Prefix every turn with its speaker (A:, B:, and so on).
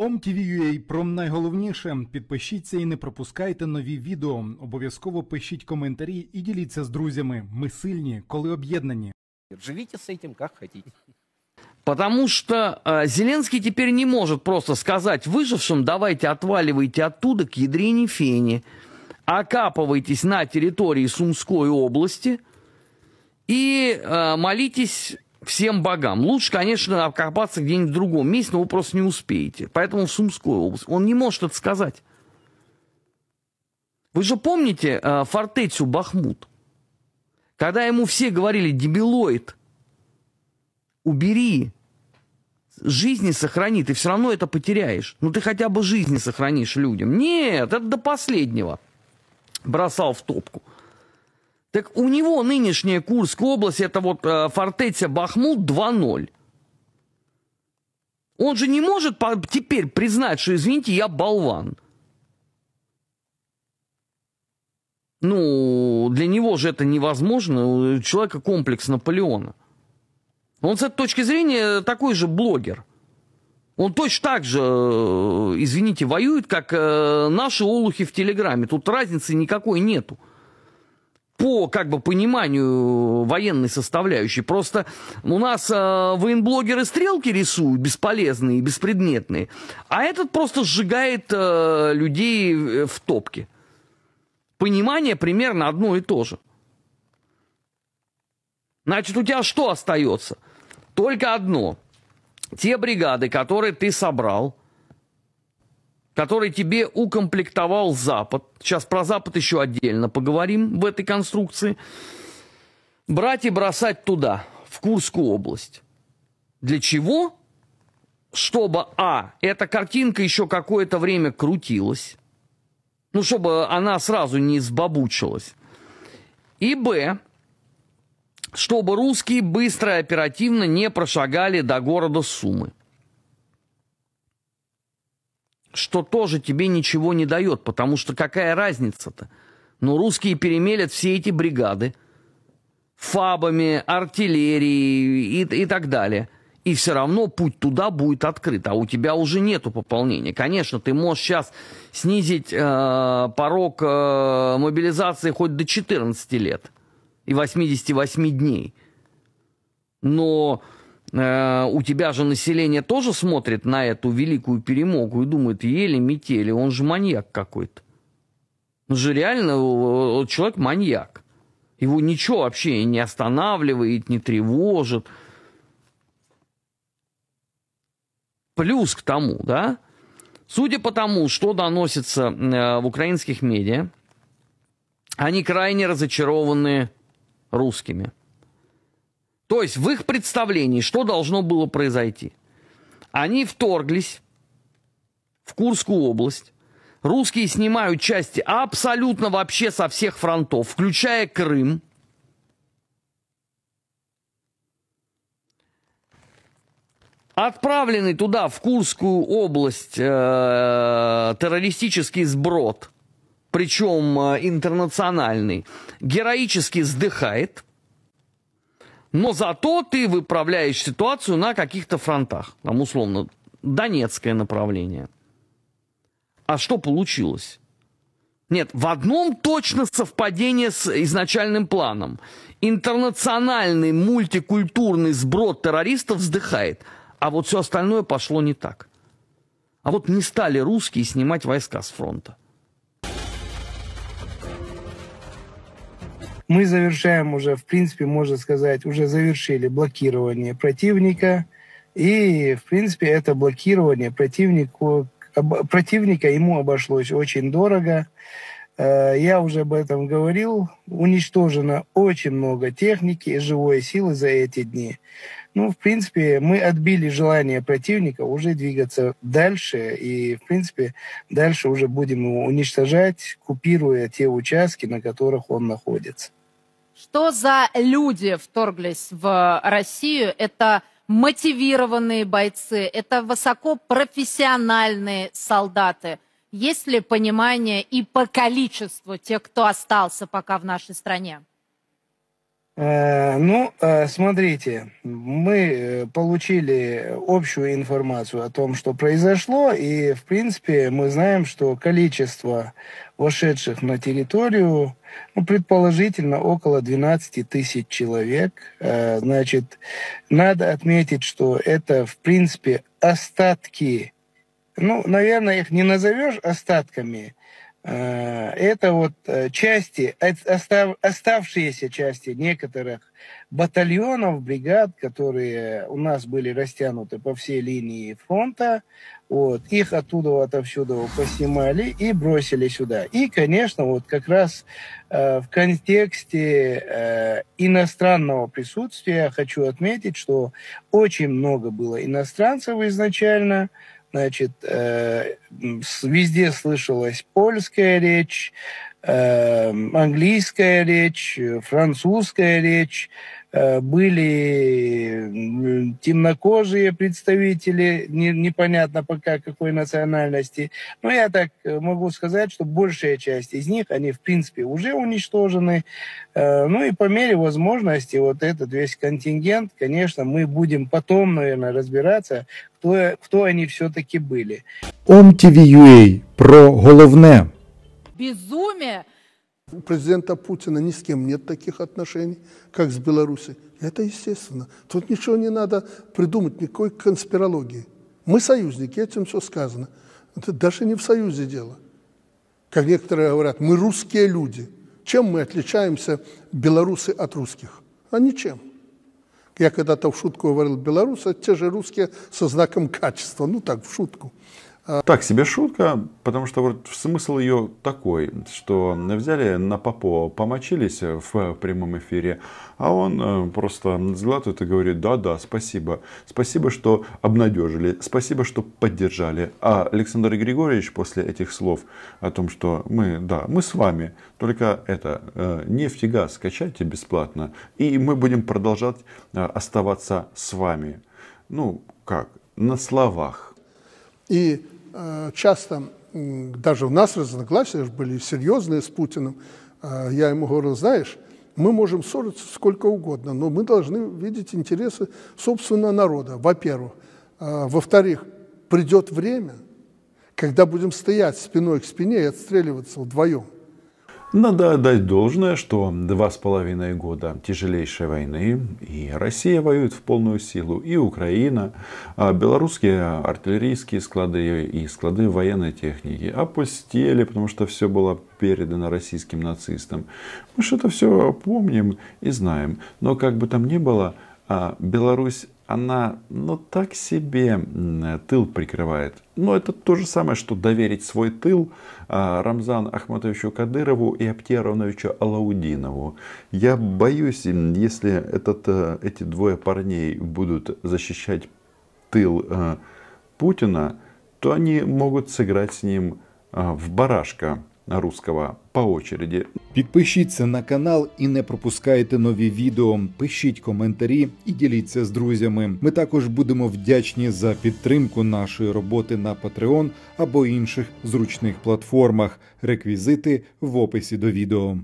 A: OMTV.ua про найголовніше. Підпишіться і не пропускайте нові відео. Обов'язково пишіть коментарі і діліться з друзями. Ми сильні, коли об'єднані.
B: Живите с этим как хотите.
C: Потому что э, Зеленский теперь не может просто сказать выжившим, давайте отваливайте оттуда к ядрине фени, окапывайтесь на территории Сумской области и э, молитесь всем богам. Лучше, конечно, окопаться где-нибудь в другом месте, но вы просто не успеете. Поэтому в Сумскую область. Он не может это сказать. Вы же помните э, фортецию Бахмут? Когда ему все говорили, дебилоид, убери, жизни сохрани, ты все равно это потеряешь. Ну ты хотя бы жизни сохранишь людям. Нет, это до последнего бросал в топку. Так у него нынешняя Курская область, это вот э, фортеця Бахмут 2.0. Он же не может теперь признать, что, извините, я болван. Ну, для него же это невозможно. У человека комплекс Наполеона. Он с этой точки зрения такой же блогер. Он точно так же, э, извините, воюет, как э, наши олухи в Телеграме. Тут разницы никакой нету. По, как бы, пониманию военной составляющей. Просто у нас э, военблогеры стрелки рисуют бесполезные, беспредметные. А этот просто сжигает э, людей э, в топке. Понимание примерно одно и то же. Значит, у тебя что остается? Только одно. Те бригады, которые ты собрал, которые тебе укомплектовал Запад, сейчас про Запад еще отдельно поговорим в этой конструкции, брать и бросать туда, в Курскую область. Для чего? Чтобы, а, эта картинка еще какое-то время крутилась, ну, чтобы она сразу не сбабучилась. И, б, чтобы русские быстро и оперативно не прошагали до города Сумы. Что тоже тебе ничего не дает, потому что какая разница-то? Но русские перемелят все эти бригады фабами, артиллерией и, и так далее. И все равно путь туда будет открыт, а у тебя уже нету пополнения. Конечно, ты можешь сейчас снизить э, порог э, мобилизации хоть до 14 лет и 88 дней. Но у тебя же население тоже смотрит на эту великую перемогу и думает, еле метели, он же маньяк какой-то. Он же реально э, человек маньяк. Его ничего вообще не останавливает, не тревожит. Плюс к тому, да, судя по тому, что доносится э, в украинских медиа, они крайне разочарованы русскими. То есть в их представлении что должно было произойти? Они вторглись в Курскую область. Русские снимают части абсолютно вообще со всех фронтов, включая Крым. Отправленный туда, в Курскую область, э, террористический сброд, причем э, интернациональный, героически сдыхает, но зато ты выправляешь ситуацию на каких-то фронтах, там условно Донецкое направление. А что получилось? Нет, в одном точно совпадение с изначальным планом. Интернациональный мультикультурный сброд террористов вздыхает, а вот все остальное пошло не так. А вот не стали русские снимать войска с фронта.
D: Мы завершаем уже, в принципе, можно сказать, уже завершили блокирование противника. И, в принципе, это блокирование противнику, об- противника ему обошлось очень дорого. Э, Я уже об этом говорил. Уничтожено очень много техники и живой силы за эти дни. Ну, в принципе, мы отбили желание противника уже двигаться дальше. И, в принципе, дальше уже будем его уничтожать, купируя те участки, на которых он находится.
E: Что за люди вторглись в Россию? Это мотивированные бойцы, это высокопрофессиональные солдаты. Есть ли понимание и по количеству тех, кто остался пока в нашей стране?
D: Э, Ну, э, смотрите, мы э, получили общую информацию о том, что произошло, и, в принципе, мы знаем, что количество вошедших на территорию, ну, предположительно, около 12 тысяч человек. Значит, надо отметить, что это, в принципе, остатки, ну, наверное, их не назовешь остатками, это вот э, части, оставшиеся части некоторых батальонов, бригад, которые у нас были растянуты по всей линии фронта. Вот, их оттуда отовсюду поснимали и бросили сюда. И, конечно, вот как раз э, в контексте э, иностранного присутствия хочу отметить, что очень много было иностранцев изначально, Значит, э, везде слышалась польская речь, э, английская речь, э, французская речь. Э, Были темнокожие представители, не- непонятно пока какой национальности. Но я так э, могу сказать, что большая часть из них, они в принципе уже уничтожены. Э, Ну и по мере возможности вот этот весь контингент, конечно, мы будем потом, наверное, разбираться, кто, кто они все-таки были.
A: OMTV.ua про головне.
E: Безумие.
F: У президента Путина ни с кем нет таких отношений, как с Беларусью. Это естественно. Тут ничего не надо придумать, никакой конспирологии. Мы союзники, этим все сказано. Это даже не в союзе дело. Как некоторые говорят, мы русские люди. Чем мы отличаемся, белорусы, от русских? А ничем. Я когда-то в шутку говорил, белорусы – те же русские со знаком качества. Ну так, в шутку.
G: Так себе шутка, потому что вот смысл ее такой, что взяли на Попова, помочились в прямом эфире, а он э, просто сглатывает и говорит, да-да, спасибо, спасибо, что обнадежили, спасибо, что поддержали. А Александр Григорьевич после этих слов о том, что мы, да, мы с вами, только это, э, нефть и газ скачайте бесплатно, и мы будем продолжать э, оставаться с вами. Ну, как, на словах.
F: И часто м, даже у нас разногласия были серьезные с Путиным. Э, я ему говорил, знаешь, мы можем ссориться сколько угодно, но мы должны видеть интересы собственного народа, во-первых. Э, во-вторых, придет время, когда будем стоять спиной к спине и отстреливаться вдвоем.
G: Надо отдать должное, что два с половиной года тяжелейшей войны, и Россия воюет в полную силу, и Украина, а белорусские артиллерийские склады и склады военной техники опустели, потому что все было передано российским нацистам. Мы что-то все помним и знаем. Но как бы там ни было, а, Беларусь она, ну, так себе тыл прикрывает. Но это то же самое, что доверить свой тыл а, Рамзану Ахматовичу Кадырову и Аптероновичу Алаудинову. Я боюсь, если этот, э, эти двое парней будут защищать тыл э, Путина, то они могут сыграть с ним э, в барашка русского по очереди.
A: Підпишіться на канал і не пропускайте нові відео. Пишіть коментарі і діліться з друзями. Ми також будемо вдячні за підтримку нашої роботи на Patreon або інших зручних платформах. Реквізити в описі до відео.